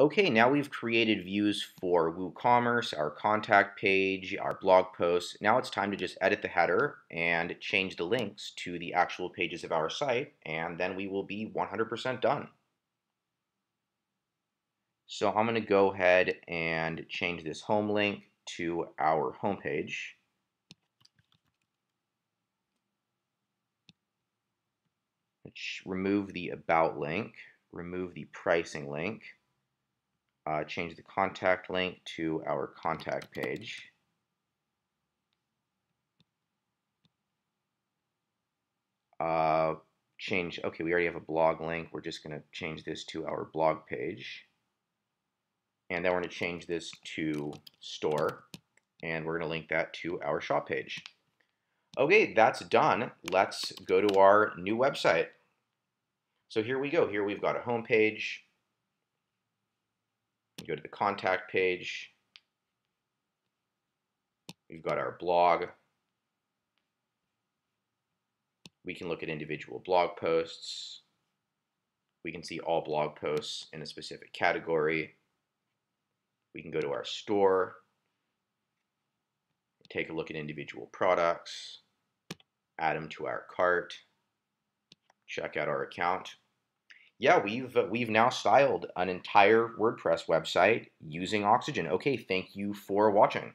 Okay, now we've created views for WooCommerce, our contact page, our blog posts. Now it's time to just edit the header and change the links to the actual pages of our site, and then we will be 100% done. So I'm going to go ahead and change this home link to our homepage. Let's remove the about link, remove the pricing link uh, change the contact link to our contact page. Uh, change, okay, we already have a blog link. We're just going to change this to our blog page. And then we're going to change this to store. And we're going to link that to our shop page. Okay, that's done. Let's go to our new website. So here we go. Here we've got a home page go to the contact page. We've got our blog. We can look at individual blog posts. We can see all blog posts in a specific category. We can go to our store, take a look at individual products, add them to our cart, check out our account yeah, we've uh, we've now styled an entire WordPress website using Oxygen. Okay, thank you for watching.